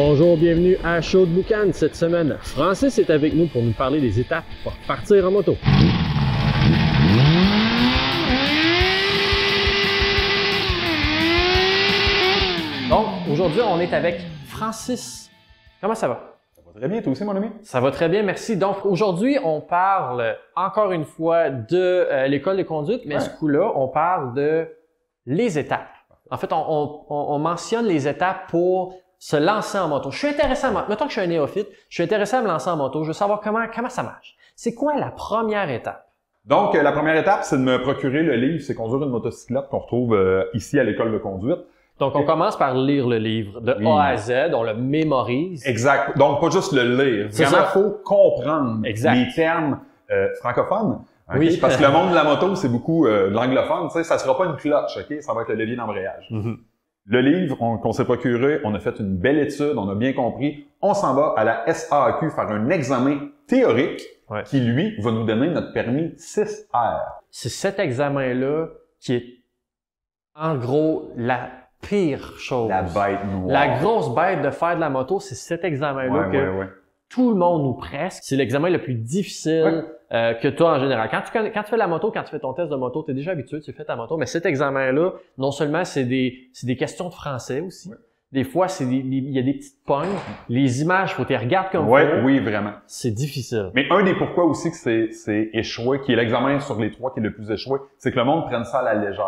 Bonjour, bienvenue à Show de Boucan. Cette semaine, Francis est avec nous pour nous parler des étapes pour partir en moto. Donc, aujourd'hui, on est avec Francis. Comment ça va? Ça va très bien, toi aussi, mon ami? Ça va très bien, merci. Donc, aujourd'hui, on parle encore une fois de euh, l'école de conduite, mais Ouais. ce coup-là, on parle de les étapes. En fait, on, on- on- on mentionne les étapes pour se lancer en moto. Je suis intéressé à, mettons que je suis un néophyte, je suis intéressé à me lancer en moto, je veux savoir comment, comment ça marche. C'est quoi la première étape? Donc, euh, la première étape, c'est de me procurer le livre, c'est conduire une motocyclette qu'on retrouve euh, ici à l'école de conduite. Donc, on commence par lire le livre de Oui. A à Z, on le mémorise. Exact. Donc, pas juste le lire. C'est Vraiment, ça. faut comprendre Exact. les termes euh, francophones. ok? Oui. Parce que le monde de la moto, c'est beaucoup euh, de l'anglophone. Tu sais, ça sera pas une clutch, ok? Ça va être le levier d'embrayage. Mhm. Le livre on- qu'on s'est procuré, on a fait une belle étude, on a bien compris. On s'en va à la SAQ faire un examen théorique Ouais. qui, lui, va nous donner notre permis 6R. c'est cet examen-là qui est, en gros, la pire chose. La bête noire. La grosse bête de faire de la moto, c'est cet examen-là Ouais, que ouais, tout le monde ou presque, c'est l'examen le plus difficile. Euh, que tu as en général. Quand tu, connais- quand tu fais la moto, quand tu fais ton test de moto, tu es déjà habitué, tu fais ta moto, mais cet examen-là, non seulement c'est des, c'est des questions de français aussi, Ouais. des fois, c'est il y a des petites pognes, les images, faut que tu les regardes comme Ouais, faut. oui, vraiment. C'est difficile. Mais un des pourquoi aussi que c'est, c'est échoué, qui est l'examen sur les trois qui est le plus échoué, c'est que le monde prenne ça à la légère.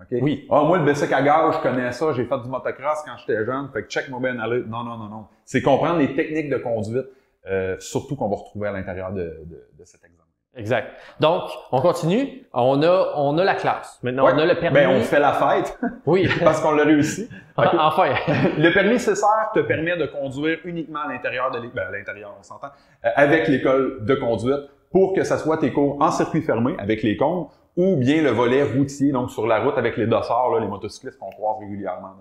OK? Oui. Ah, moi, le bicycle à gaz, je connais ça, j'ai fait du motocross quand j'étais jeune, fait que check moi bien aller. Non, non, non, non. C'est comprendre les techniques de conduite, euh, surtout qu'on va retrouver à l'intérieur de, de, de cet examen. Exact. Donc, on continue. On a, on a la classe. Maintenant, Ouais. on a le permis. Ben, on fait la fête Oui. parce qu'on l'a réussi. Ok. enfin. Le permis CSR te permet de conduire uniquement à l'intérieur de l'école, ben, à l'intérieur, on s'entend, euh, avec l'école de conduite pour que ça soit tes cours en circuit fermé avec les cônes ou bien le volet routier, donc sur la route avec les dossards, là, les motocyclistes qu'on croise régulièrement.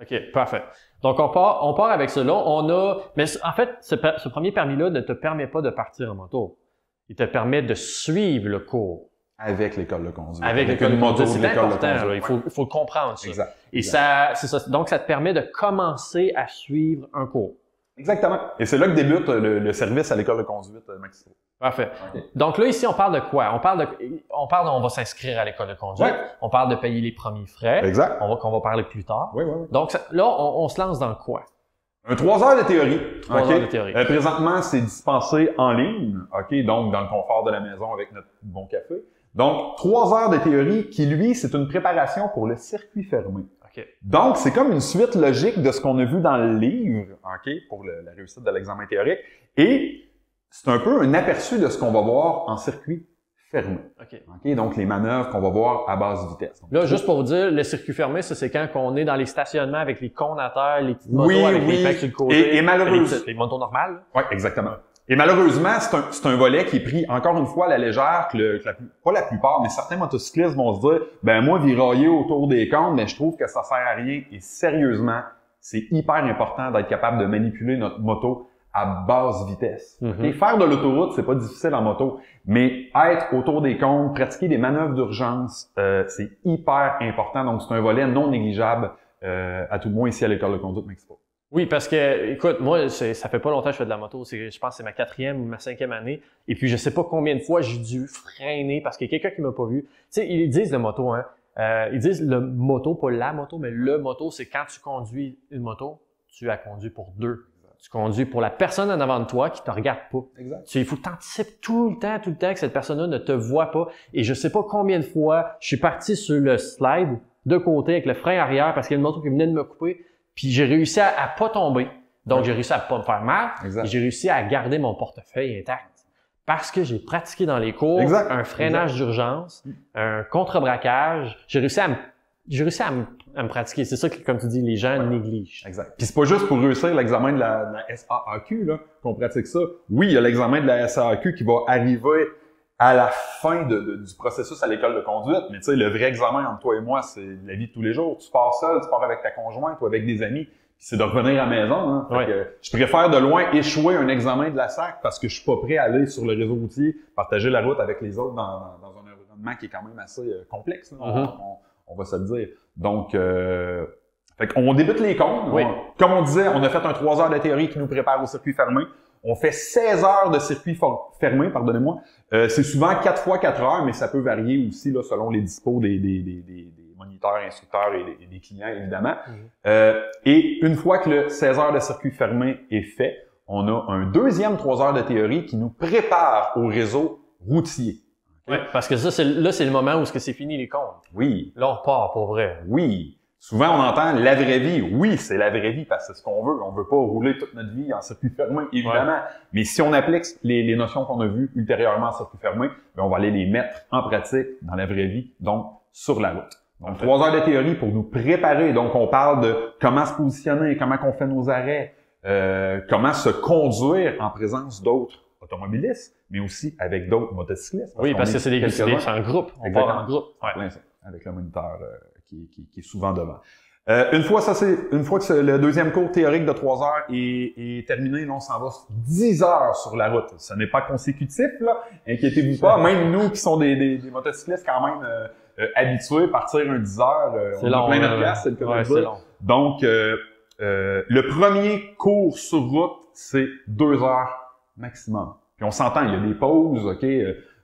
OK, parfait. Donc, on part, on part avec cela. On a, mais en fait, ce, ce premier permis-là ne te permet pas de partir en moto. Il te permet de suivre le cours Avec l'école de conduite. avec l'école une de conduite. C'est l'école de important, là. Il faut, il faut le comprendre, ça. Exact. Et Exact. ça, c'est ça. Donc, ça te permet de commencer à suivre un cours. Exactement. Et c'est là que débute euh, le, le service à l'école de conduite, euh, Maximo. Parfait. Donc là, ici, on parle de quoi? On parle de, on parle de, on va s'inscrire à l'école de conduite. Ouais. On parle de payer les premiers frais. Exact. On va, qu'on va parler plus tard. Oui, oui, oui. Donc ça- là, on, on se lance dans quoi? Un trois heures de théorie. Trois OK? heures de théorie. Euh, présentement, c'est dispensé en ligne, OK? Donc, dans le confort de la maison avec notre bon café. Donc, trois heures de théorie qui, lui, c'est une préparation pour le circuit fermé. OK. Donc, c'est comme une suite logique de ce qu'on a vu dans le livre, OK? Pour le- la réussite de l'examen théorique. Et c'est un peu un aperçu de ce qu'on va voir en circuit fermé. OK. OK? Donc, les manœuvres qu'on va voir à basse vitesse. Donc, Là, juste pour vous dire, le circuit fermé, ça, c'est quand on est dans les stationnements avec les cônes à terre, les petites motos Oui, avec oui. les pecs sur le côté. Et- et malheureusement- Les, les motos normales. Oui, exactement. Et malheureusement, c'est un, c'est un volet qui est pris encore une fois à la légère, que, le- que la pas la plupart, mais certains motocyclistes vont se dire, ben moi, virailler autour des comptes, mais je trouve que ça sert à rien. Et sérieusement, c'est hyper important d'être capable de manipuler notre moto à basse vitesse. Mhm. Ok? Faire de l'autoroute, c'est pas difficile en moto, mais être autour des comptes, pratiquer des manœuvres d'urgence, euh, c'est hyper important. Donc, c'est un volet non négligeable, euh, à tout le moins ici à l'école de conduite Mexico. Oui, parce que, écoute, moi, ça fait pas longtemps que je fais de la moto. Je pense que c'est ma quatrième ou ma cinquième année. Et puis, je sais pas combien de fois j'ai dû freiner parce qu'il y a quelqu'un qui m'a pas vu. Tu sais, ils disent le moto, hein. Euh, ils disent le moto, pas la moto, mais le moto, c'est quand tu conduis une moto, tu la conduis pour deux. Tu conduis pour la personne en avant de toi qui te regarde pas. Exact. Tu, il faut que tu anticipes tout le temps, tout le temps que cette personne-là ne te voit pas. Et je sais pas combien de fois je suis parti sur le slide de côté avec le frein arrière parce qu'il y a une moto qui venait de me couper. Puis j'ai réussi à, à pas tomber. Donc j'ai réussi à pas me faire mal. J'ai réussi à garder mon portefeuille intact. Parce que j'ai pratiqué dans les cours Exact. un freinage d'urgence, un contre-braquage. J'ai réussi à me, j'ai réussi à me, à me pratiquer. C'est ça que, comme tu dis, les gens Ouais. négligent. Exact. Puis c'est pas juste pour réussir l'examen de la, de la SAAQ là qu'on pratique ça. Oui, il y a l'examen de la SAAQ qui va arriver à la fin de- de- du processus à l'école de conduite, mais tu sais, le vrai examen entre toi et moi, c'est la vie de tous les jours. Tu pars seul, tu pars avec ta conjointe ou avec des amis, c'est de revenir à la maison. Hein. Ouais. que je préfère de loin échouer un examen de la SAC parce que je suis pas prêt à aller sur le réseau routier, partager la route avec les autres dans, dans- dans un environnement qui est quand même assez euh, complexe. là. On- on, on va se le dire. Donc, euh, Fait qu'on débute les comptes. Oui. On- comme on disait, on a fait un 3 heures de théorie qui nous prépare au circuit fermé. On fait 16 heures de circuit fermé, pardonnez-moi. Euh, c'est souvent 4 fois 4 heures, mais ça peut varier aussi là, selon les dispos des, des, des, des, des moniteurs, instructeurs et des, et des clients, évidemment. Mhm. Euh, et une fois que le 16 heures de circuit fermé est fait, on a un deuxième 3 heures de théorie qui nous prépare au réseau routier. Ouais, parce que ça, c'est, là, c'est le moment où c'est fini les comptes. Oui, Là, on repart pour vrai. oui. Souvent, on entend la vraie vie. Oui, c'est la vraie vie parce que c'est ce qu'on veut. On veut pas rouler toute notre vie en circuit fermé, évidemment. Mais si on applique les, les notions qu'on a vues ultérieurement en circuit fermé, ben, on va aller les mettre en pratique dans la vraie vie, donc sur la route. Donc, trois heures de théorie pour nous préparer. Donc, on parle de comment se positionner, comment qu'on fait nos arrêts, euh, comment se conduire en présence d'autres automobilistes, mais aussi avec d'autres motocyclistes. Oui, parce que c'est des, des- en groupe. On part en groupe. Ouais. Avec le moniteur euh, qui, qui- qui est souvent devant. Euh, une fois ça, c'est une fois que le deuxième cours théorique de 3 heures est, est terminé, là, on s'en va 10 heures sur la route. Ce n'est pas consécutif, là. Inquiétez-vous pas. Même nous qui sont des, des, des motocyclistes quand même euh, euh, habitués, partir un 10 heures, euh, on C'est a long. plein euh, place, c'est le cas de ouais, long. Donc, euh, euh, le premier cours sur route, c'est deux heures maximum. Puis on s'entend, il y a des pauses, OK?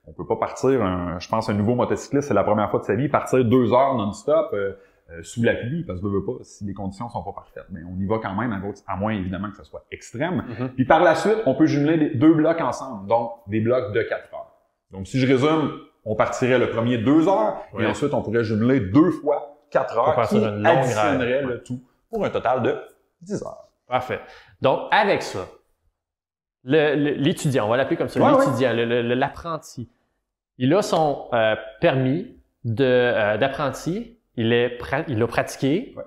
On peut pas partir, un- je pense, un nouveau motocycliste, c'est la première fois de sa vie, partir deux heures non-stop euh, euh, sous la pluie, parce que je veux pas, si les conditions sont pas parfaites. Mais on y va quand même, à, à moins évidemment que ce soit extrême. Mhm. Puis par la suite, on peut jumeler les deux blocs ensemble, donc des blocs de quatre heures. Donc si je résume, on partirait le premier deux heures, Ouais. et ensuite on pourrait jumeler deux fois quatre heures, qui une longue additionnerait le tout pour un total de 10 heures. Parfait. Donc, avec ça, l'étudiant, on va l'appeler comme ça, Ouais, l'étudiant, le- l'apprenti, il a son euh, permis de, euh, d'apprenti, il est il l'a pratiqué, Ouais.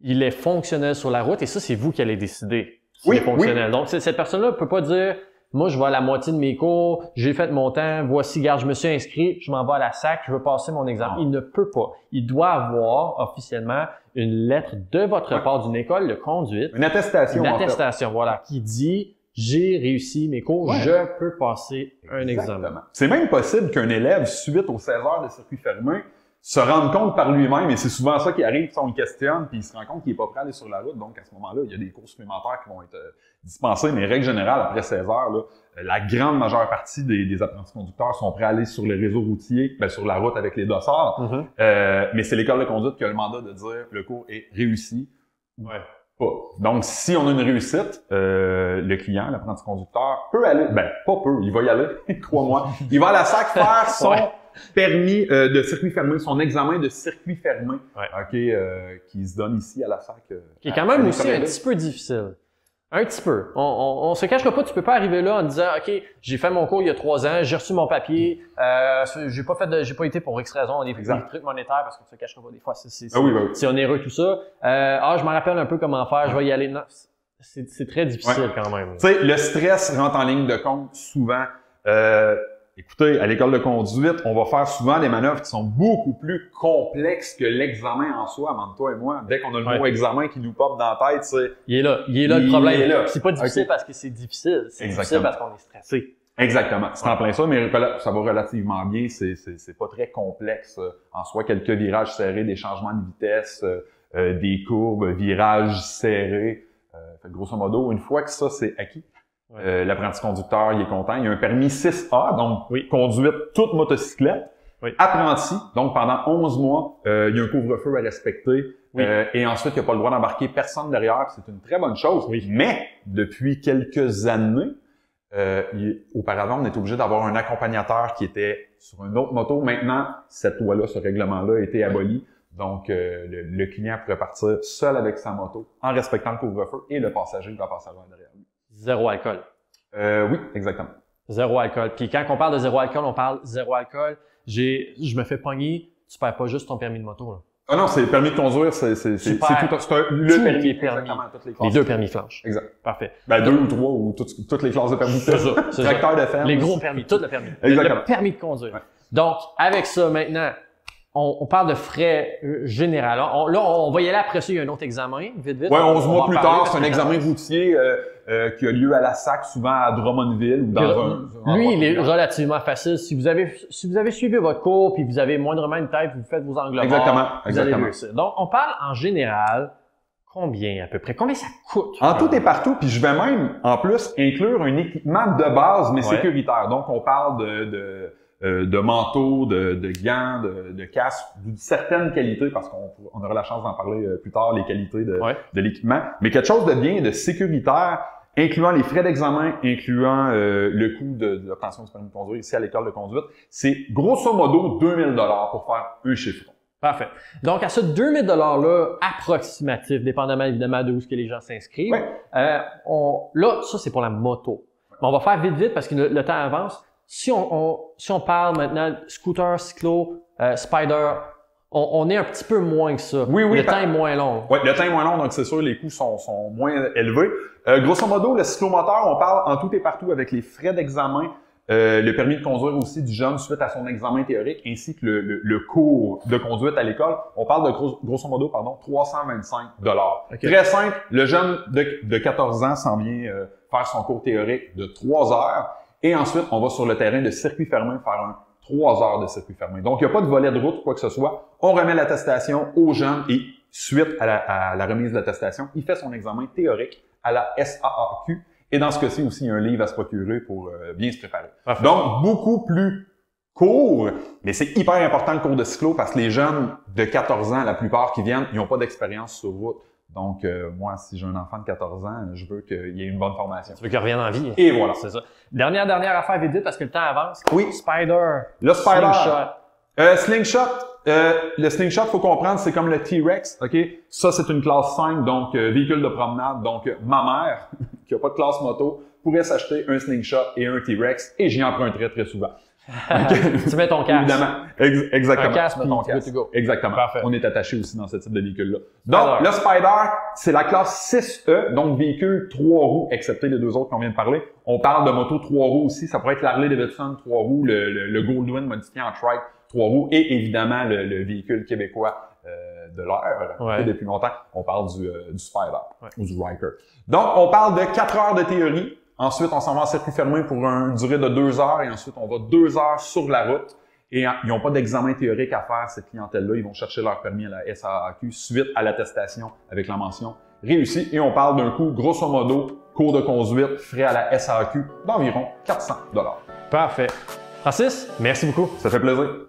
il est fonctionnel sur la route, et ça, c'est vous qui allez décider Oui, est fonctionnel. Donc, c'est- cette personne-là ne peut pas dire, moi, je vais à la moitié de mes cours, j'ai fait mon temps, voici, garde, je me suis inscrit, je m'en vais à la SAC, je veux passer mon examen. Non. Il ne peut pas. Il doit avoir officiellement une lettre de votre Ouais. part d'une école de conduite Une attestation. une en fait. attestation, voilà, qui dit j'ai réussi mes cours, Ouais. je peux passer un examen. Exactement. C'est même possible qu'un élève, suite aux 16 heures de circuit fermé, se rende compte par lui-même, et c'est souvent ça qui arrive, on le questionne, puis il se rend compte qu'il n'est pas prêt à aller sur la route. Donc, à ce moment-là, il y a des cours supplémentaires qui vont être euh, dispensés, mais règle générale, après 16 heures, là, euh, la grande majeure partie des, des apprentis conducteurs sont prêts à aller sur le réseau routier, ben, sur la route avec les dossards. Mhm. Euh, mais c'est l'école de conduite qui a le mandat de dire le cours est réussi Ouais. Pas. Donc, si on a une réussite, euh, le client, l'apprenti conducteur, peut aller, ben, pas peu, il va y aller, crois-moi. Il va à la SAC faire son Ouais. permis euh, de circuit fermé, son examen de circuit fermé, Ouais. OK, euh, qui se donne ici à la SAC. euh, Qui est quand même aussi un petit peu difficile. Un petit peu. On, on, on se cachera pas, tu peux pas arriver là en disant OK, j'ai fait mon cours il y a trois ans, j'ai reçu mon papier, euh, j'ai pas fait de, j'ai pas été pour X raison, des, des trucs monétaires parce qu'on se cachera pas des fois, c'est, c'est, Ah oui, bah oui. c'est onéreux tout ça. Euh, ah, je me rappelle un peu comment faire, je vais y aller. Non, c'est, c'est très difficile quand même. Tu sais, le stress rentre en ligne de compte souvent. Euh, écoutez, à l'école de conduite, on va faire souvent des manœuvres qui sont beaucoup plus complexes que l'examen en soi, entre toi et moi. Dès qu'on a le Ouais. mot examen qui nous pop dans la tête, c'est Il est là, il est là le Il problème. est là. C'est pas difficile parce que c'est difficile, c'est difficile parce qu'on est stressé. Exactement. C'est en plein ça, mais ça va relativement bien. C'est, c'est, c'est pas très complexe euh, en soi. Quelques virages serrés, des changements de vitesse, euh, euh, des courbes, virages serrés. Euh, grosso modo, une fois que ça c'est acquis, Ouais. euh, l'apprenti conducteur il est content. Il y a un permis 6A, donc Oui. conduite toute motocyclette. Oui. Apprenti, donc pendant 11 mois, euh, il y a un couvre-feu à respecter. Oui. Euh, et ensuite, il n'y a pas le droit d'embarquer personne derrière. C'est une très bonne chose. Oui. Mais depuis quelques années, euh, il- auparavant, on était obligé d'avoir un accompagnateur qui était sur une autre moto. Maintenant, cette loi-là, ce règlement-là a été aboli. Donc, euh, le, le client pourrait partir seul avec sa moto en respectant le couvre-feu et le passager doit passer loin derrière lui. Zéro alcool. Euh, oui, exactement. Zéro alcool. Puis quand on parle de zéro alcool, on parle zéro alcool. J'ai, je me fais pogner, tu perds pas juste ton permis de moto. Là. Ah non, c'est le permis de conduire, c'est c'est c'est tout, c'est un, le Tout permis, est permis. toutes les deux permis flanches. Exact. Parfait. Ben deux ou trois ou toutes, toutes les classes de permis. C'est ça, c'est ça. Tracteur de ferme. Les gros permis, tout le permis. Le- Exactement. Le permis de conduire. Ouais. Donc, avec ça, maintenant, on, on parle de frais euh, général. On- là, on va y aller après ça, il y a un autre examen, vite, vite. Ouais, On- 11 on va mois plus parler tard, c'est un examen routier euh, euh, qui a lieu à la SAC, souvent à Drummondville ou dans Puis, un... Lui, il est relativement facile. Si vous avez, si vous avez suivi votre cours puis vous avez moindrement une tête, vous faites vos angles morts, Exactement, vous allez exactement. réussir. Donc, on parle en général combien à peu près? Combien ça coûte? En tout et partout, puis je vais même, en plus, inclure un équipement de base, mais Ouais. sécuritaire. Donc, on parle de, de, de manteaux, de, de gants, de, de casques, d'une certaine qualité, parce qu'on on aura la chance d'en parler euh, plus tard, les qualités de, Ouais. de l'équipement, mais quelque chose de bien, de sécuritaire, incluant les frais d'examen, incluant euh, le coût de, de l'obtention du permis de conduire ici à l'école de conduite. C'est grosso modo 2000 dollars pour faire un chiffre. Parfait. Donc, à ce 2000 $-là, approximatif, dépendamment évidemment de où ce que les gens s'inscrivent, Ouais. euh, on, là, ça, c'est pour la moto. Mais on va faire vite, vite parce que le, le temps avance. Si on, on- si on parle maintenant scooter, cyclo, euh, spider, on, on est un petit peu moins que ça. Oui, oui, Le temps est moins long. Ouais, le temps est moins long, donc c'est sûr, les coûts sont, sont moins élevés. Euh, grosso modo, le cyclomoteur, on parle en tout et partout avec les frais d'examen, euh, le permis de conduire aussi du jeune suite à son examen théorique, ainsi que le, le- le cours de conduite à l'école. On parle de gros- grosso modo, pardon, 325 dollars. Ok. Très simple, le jeune de, de 14 ans s'en vient euh, faire son cours théorique de 3 heures, et ensuite, on va sur le terrain de circuit fermé faire un 3 heures de circuit fermé. Donc, il n'y a pas de volet de route, quoi que ce soit. On remet l'attestation au jeune et suite à la, à la remise de l'attestation, il fait son examen théorique à la SAAQ. Et dans ce cas-ci aussi, il y a un livre à se procurer pour euh, bien se préparer. Parfait. Donc, beaucoup plus court, mais c'est hyper important le cours de cyclo parce que les jeunes de 14 ans, la plupart qui viennent, ils n'ont pas d'expérience sur route. Donc, euh, moi, si j'ai un enfant de 14 ans, je veux qu'il y ait une bonne formation. Tu veux qu'il revienne en vie. Et voilà. C'est ça. Dernière, dernière affaire vite, vite parce que le temps avance. Oui. Spider. Le spider. Slingshot. Euh, slingshot, euh, le slingshot, faut comprendre, c'est comme le T-Rex, ok? Ça, c'est une classe 5, donc euh, véhicule de promenade. Donc, euh, ma mère, qui a pas de classe moto, pourrait s'acheter un slingshot et un T-Rex, et j'y emprunterai très souvent. Tu mets ton casque. Évidemment. Ex- exactement. Un casque, Mets ton casque. Exactement. Parfait. On est attaché aussi dans ce type de véhicule-là. Donc, le Spider, c'est la classe 6E, donc véhicule 3 roues, excepté les deux autres qu'on vient de parler. On parle de moto 3 roues aussi. Ça pourrait être l'Harley Davidson 3 roues, le, le, le Goldwyn modifié en trike 3 roues, et évidemment le, le véhicule québécois euh, de l'heure, Ouais. depuis longtemps. On parle du, euh, du Spider Ouais. ou du Riker. Donc, on parle de 4 heures de théorie. Ensuite, on s'en va en circuit fermé pour une durée de 2 heures, et ensuite, on va 2 heures sur la route. Et ils n'ont pas d'examen théorique à faire, cette clientèle-là. Ils vont chercher leur permis à la SAAQ suite à l'attestation avec la mention réussi. Et on parle d'un coût, grosso modo, cours de conduite, frais à la SAAQ d'environ 400 Parfait. Francis, merci beaucoup. Ça fait plaisir.